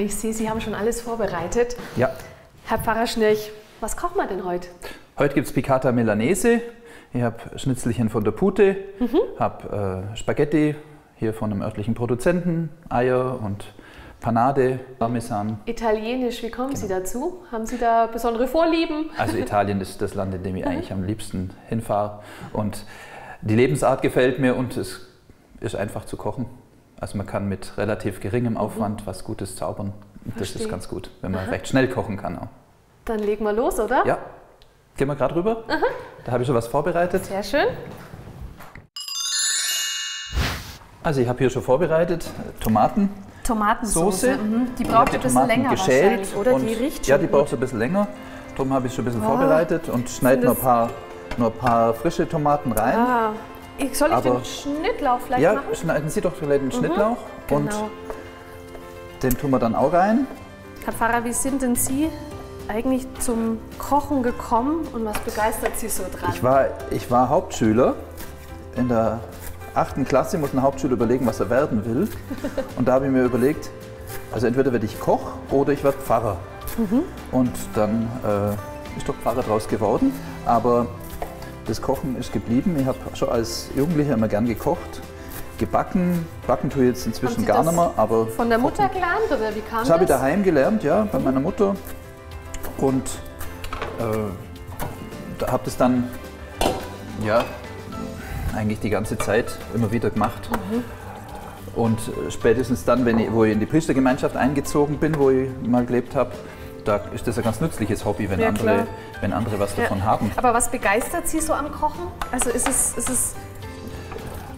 Ich sehe, Sie haben schon alles vorbereitet. Ja, Herr Pfarrer Schnirch, was kochen wir denn heute? heute gibt es Piccata Milanese. Ich habe Schnitzelchen von der Pute, Mhm. habe äh, Spaghetti hier von einem örtlichen Produzenten, Eier und Panade, Parmesan. Italienisch, wie kommen Sie Genau. dazu? Haben Sie da besondere Vorlieben? Also Italien ist das Land, in dem ich eigentlich am liebsten hinfahre. Und die Lebensart gefällt mir und es ist einfach zu kochen. Also man kann mit relativ geringem Aufwand was Gutes zaubern. Das ist ganz gut, wenn man recht schnell kochen kann auch. Dann legen wir los, oder? Ja, gehen wir gerade rüber. Da habe ich schon was vorbereitet. Sehr schön. Also ich habe hier schon vorbereitet äh, Tomaten. Tomatensauce. Soße. Mhm. Die braucht ein bisschen länger wahrscheinlich, oder? und Die riecht Ja, die braucht gut. ein bisschen länger. Darum habe ich schon ein bisschen Ah. vorbereitet und schneide nur ein, paar, nur ein paar frische Tomaten rein. Ah, ich, soll ich Aber- den Schnittlauch vielleicht ja, machen? schneiden Sie doch vielleicht den Schnittlauch und Genau. den tun wir dann auch rein. Herr Pfarrer, wie sind denn Sie eigentlich zum Kochen gekommen und was begeistert Sie so dran? Ich war, ich war Hauptschüler. In der achten Klasse muss ein Hauptschüler überlegen, was er werden will. Und da habe ich mir überlegt, also entweder werde ich Koch oder ich werde Pfarrer. Mhm. Und dann äh, ist doch Pfarrer draus geworden. Aber das Kochen ist geblieben. Ich habe schon als Jugendlicher immer gern gekocht. Gebacken, backen tue ich jetzt inzwischen gar das nicht mehr, aber Von der Mutter gelernt oder wie kam das habe ich das? daheim gelernt, ja, bei meiner Mutter. Und äh, habe das dann, ja, eigentlich die ganze Zeit immer wieder gemacht. Und äh, spätestens dann, wenn ich, wo ich in die Priestergemeinschaft eingezogen bin, wo ich mal gelebt habe, da ist das ein ganz nützliches Hobby, wenn, Ja, andere, klar. wenn andere was Ja. davon haben. Aber was begeistert Sie so am Kochen? Also ist es, ist es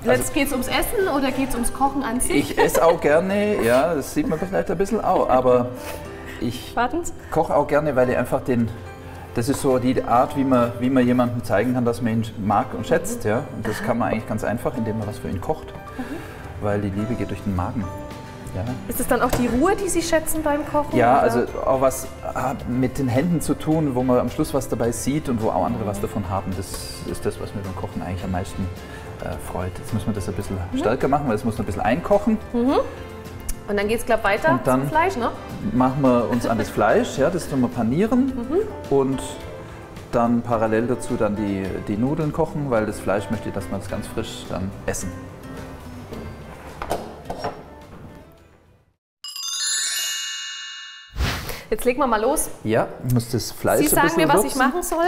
Jetzt geht es ums Essen oder geht es ums Kochen an sich? Ich esse auch gerne, ja, das sieht man vielleicht ein bisschen auch, aber ich koche auch gerne, weil ich einfach den, das ist so die Art, wie man, wie man jemandem zeigen kann, dass man ihn mag und schätzt. Ja? Und das kann man eigentlich ganz einfach, indem man was für ihn kocht, weil die Liebe geht durch den Magen. Ja, Ist es dann auch die Ruhe, die Sie schätzen beim Kochen? ja oder? also auch was ah, mit den Händen zu tun, wo man am Schluss was dabei sieht und wo auch andere was davon haben. Das ist das, was mir beim Kochen eigentlich am meisten äh, freut. Jetzt müssen wir das ein bisschen stärker machen, weil es muss ein bisschen einkochen. Und dann geht es, glaube weiter Und dann- zum Fleisch, ne? machen wir uns an das Fleisch, ja, das tun wir panieren und dann parallel dazu dann die, die Nudeln kochen, weil das Fleisch möchte ich, dass wir das ganz frisch dann essen. Jetzt legen wir mal los. Ja, ich muss das Fleisch Sie sagen mir, was ich würzen. machen soll.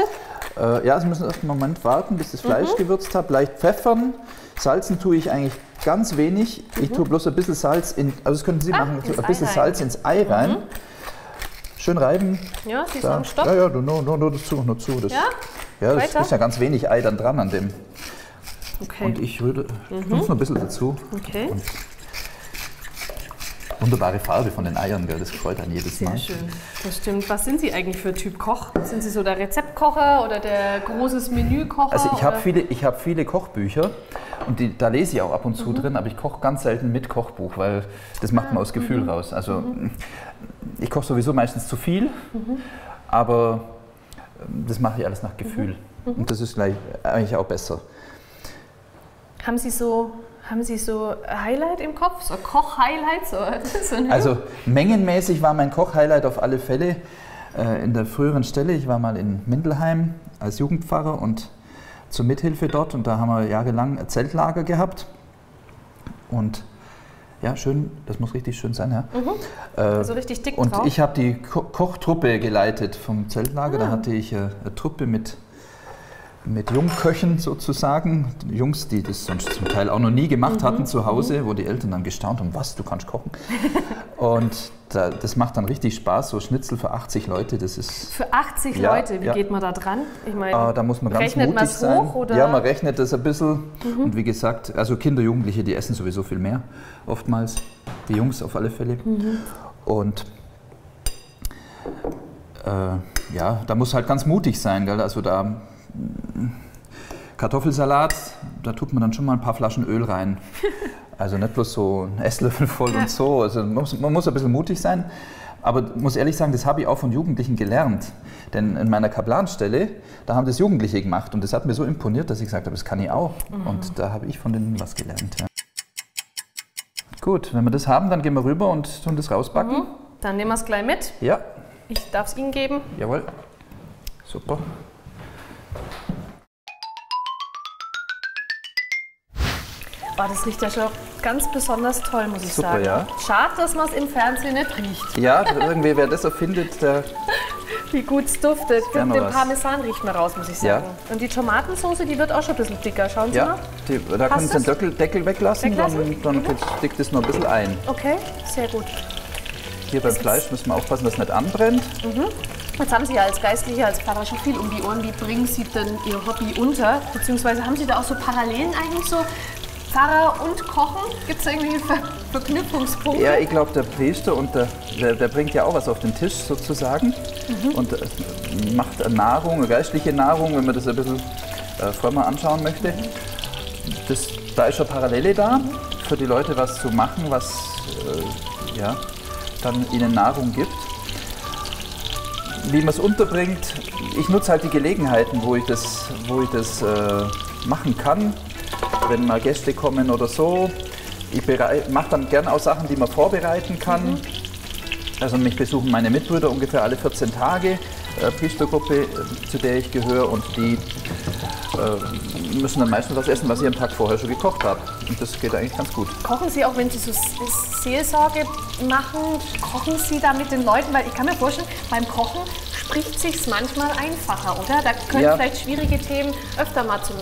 Äh, ja, Sie müssen erst einen Moment warten, bis das Fleisch Mhm. gewürzt habe. Leicht pfeffern. Salzen tue ich eigentlich ganz wenig. Ich tue bloß ein bisschen Salz in, also das können Sie machen, Mhm. Ah, ins ein bisschen. Mhm. Salz ins Ei rein. Schön reiben. Ja, Sie sagen Stopp. Ja, ja, nur, nur, nur dazu, nur zu. Das, Ja? ja, das Weiter? ist ja ganz wenig Ei dann dran an dem. Okay. Und ich würde ich tue noch ein bisschen dazu. okay. Und wunderbare Farbe von den Eiern, gell? das freut einen jedes Sehr Mal. schön. Das stimmt. Was sind Sie eigentlich für Typ Koch? Sind Sie so der Rezeptkocher oder der großes Menükocher? Also ich habe viele, ich hab viele Kochbücher und die, da lese ich auch ab und Mhm. zu drin, aber ich koche ganz selten mit Kochbuch, weil das macht Ah, man aus Gefühl mhm. raus. Also ich koche sowieso meistens zu viel, aber ähm, das mache ich alles nach Gefühl. Mhm. Und das ist gleich eigentlich auch besser. Haben Sie so, haben Sie so Highlight im Kopf? So Koch-Highlight? So, so Also mengenmäßig war mein Kochhighlight auf alle Fälle äh, in der früheren Stelle. Ich war mal in Mindelheim als Jugendpfarrer und zur Mithilfe dort und da haben wir jahrelang ein Zeltlager gehabt. Und ja, schön, das muss richtig schön sein, ja. Äh, also richtig dick und drauf. ich habe die Ko Kochtruppe geleitet vom Zeltlager. Da hatte ich äh, eine Truppe mit, mit Jungköchen sozusagen. Jungs, die das sonst zum Teil auch noch nie gemacht hatten zu Hause, wo die Eltern dann gestaunt haben, was, du kannst kochen. und da, das macht dann richtig Spaß, so Schnitzel für 80 Leute, das ist... Für 80 Ja, Leute, wie ja. geht man da dran? Ich meine, Ah, da muss man ganz rechnet mutig sein. hoch oder? Mhm. Ja, man rechnet das ein bisschen. Und wie gesagt, also Kinder, Jugendliche, die essen sowieso viel mehr, oftmals. Die Jungs auf alle Fälle. Mhm. Und äh, ja, da muss halt ganz mutig sein. Gell? Also da Kartoffelsalat, da tut man dann schon mal ein paar Flaschen Öl rein. Also nicht bloß so ein Esslöffel voll Ja. und so. Also man muss, man muss ein bisschen mutig sein. Aber muss ehrlich sagen, das habe ich auch von Jugendlichen gelernt. Denn in meiner Kaplanstelle, da haben das Jugendliche gemacht und das hat mir so imponiert, dass ich gesagt habe, das kann ich auch. Und da habe ich von denen was gelernt. Ja. Gut, wenn wir das haben, dann gehen wir rüber und tun das rausbacken. Dann nehmen wir es gleich mit. Ja, Ich darf es Ihnen geben. jawohl. Super. Oh, das riecht ja schon ganz besonders toll, muss ich Super, sagen. ja. Schade, dass man es im Fernsehen nicht riecht, Ja, irgendwie, wer das erfindet, der, wie gut es duftet. Den, den. Parmesan riecht man raus, muss ich Ja. sagen. Und die Tomatensauce, die wird auch schon ein bisschen dicker. Schauen Sie ja, mal. die, da Passt können Sie den? Deckel, Deckel weglassen, Weglassen? dann, dann stickt es noch ein bisschen ein. Okay, sehr gut. Hier beim Fleisch müssen wir aufpassen, dass es nicht anbrennt. Jetzt haben Sie ja als Geistlicher, als Pfarrer schon viel um die Ohren. Wie bringen Sie denn Ihr Hobby unter? Beziehungsweise haben Sie da auch so Parallelen eigentlich so? Pfarrer und Kochen? Gibt es irgendwie Ver Verknüpfungspunkte? Ja, ich glaube, der Priester und der, der, der bringt ja auch was auf den Tisch sozusagen und äh, macht Nahrung, geistliche Nahrung, wenn man das ein bisschen äh, frömmer anschauen möchte. Das, da ist schon Parallele da, für die Leute was zu machen, was äh, ja, dann ihnen Nahrung gibt. Wie man es unterbringt, ich nutze halt die Gelegenheiten, wo ich das, wo ich das äh, machen kann, wenn mal Gäste kommen oder so. Ich mache dann gern auch Sachen, die man vorbereiten kann. Also mich besuchen meine Mitbrüder ungefähr alle 14 Tage, äh, Priestergruppe, äh, zu der ich gehöre und die äh, müssen dann meistens was essen, was ich am Tag vorher schon gekocht habe. Und das geht eigentlich ganz gut. Kochen Sie auch, wenn Sie so Seelsorge machen, kochen Sie da mit den Leuten? Weil ich kann mir vorstellen, beim Kochen spricht sich manchmal einfacher, oder? Da können Ja. vielleicht schwierige Themen öfter mal zum.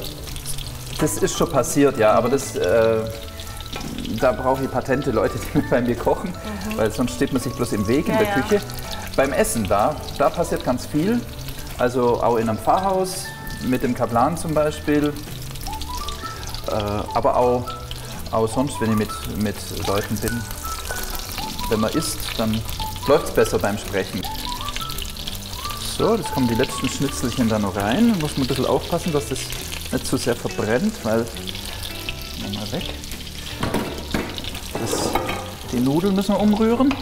Das ist schon passiert, ja, aber das, äh, da brauche ich patente Leute, die bei mir kochen, weil sonst steht man sich bloß im Weg in Ja, der ja. Küche. Beim Essen, da, da passiert ganz viel. Also auch in einem Pfarrhaus, mit dem Kaplan zum Beispiel, äh, aber auch, auch sonst, wenn ich mit, mit Leuten bin. Wenn man isst, dann läuft es besser beim Sprechen. So, das kommen die letzten Schnitzelchen da noch rein. Da muss man ein bisschen aufpassen, dass das nicht zu sehr verbrennt, weil. Mal weg. Das, die Nudeln müssen wir umrühren,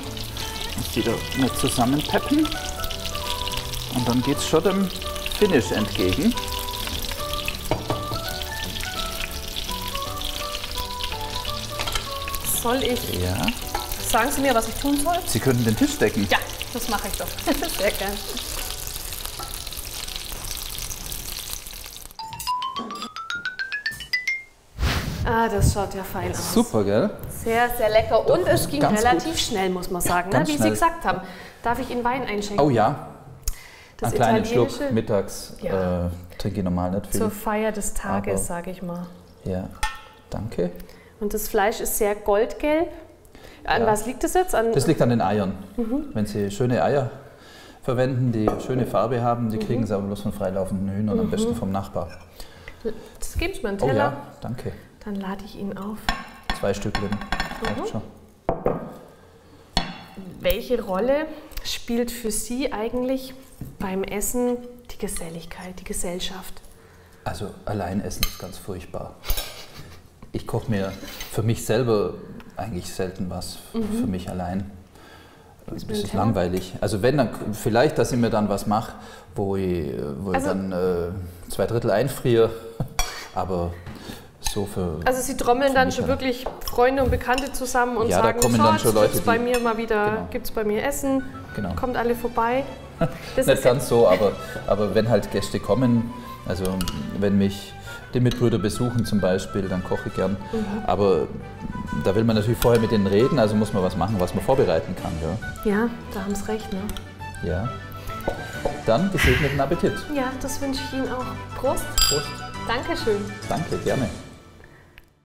die da nicht zusammenpeppen. Und dann geht es schon dem Finish entgegen. Soll ich. Ja. Sagen Sie mir, was ich tun soll? Sie können den Tisch decken. Ja, das mache ich doch. Sehr gern. Ah, das schaut ja fein aus. Super, gell? Sehr, sehr lecker. Und es ging relativ gut. schnell, muss man sagen, ne? Wie schnell. Sie gesagt haben. Darf ich Ihnen Wein einschenken? Oh ja, das einen kleinen Schluck mittags. Ja. Äh, trinke ich normal nicht viel. zur Feier des Tages, sage ich mal. Ja, danke. Und das Fleisch ist sehr goldgelb. An Ja. was liegt es jetzt? An Das liegt an den Eiern. Mhm. Wenn Sie schöne Eier verwenden, die schöne Farbe haben, Mhm. die kriegen Sie aber bloß von freilaufenden Hühnern, am besten vom Nachbar. das geben Sie mir einen Oh Teller. ja, danke. Dann lade ich ihn auf. Zwei Stück drin. Mhm. Schon. Welche Rolle spielt für Sie eigentlich beim Essen die Geselligkeit, die Gesellschaft? Also allein essen ist ganz furchtbar. Ich koche mir für mich selber eigentlich selten was für mich allein. Das ist langweilig. Also wenn, dann vielleicht, dass ich mir dann was mache, wo ich, wo Also- ich dann äh, zwei Drittel einfriere. Aber so für... Also Sie trommeln dann schon wirklich Freunde und Bekannte zusammen und Ja, da sagen, kommen so, dann schon Leute, gibt's bei mir mal wieder, Genau. gibt's bei mir Essen, Genau. kommt alle vorbei. Das Nicht ganz so, aber, aber wenn halt Gäste kommen, also wenn mich die Mitbrüder besuchen zum Beispiel, dann koche ich gern. Mhm. Aber da will man natürlich vorher mit denen reden, also muss man was machen, was man vorbereiten kann. Ja. ja, da haben Sie recht. Ne? ja. Dann gesegneten Appetit. Ja, das wünsche ich Ihnen auch. Prost. Prost. Dankeschön. Danke, gerne.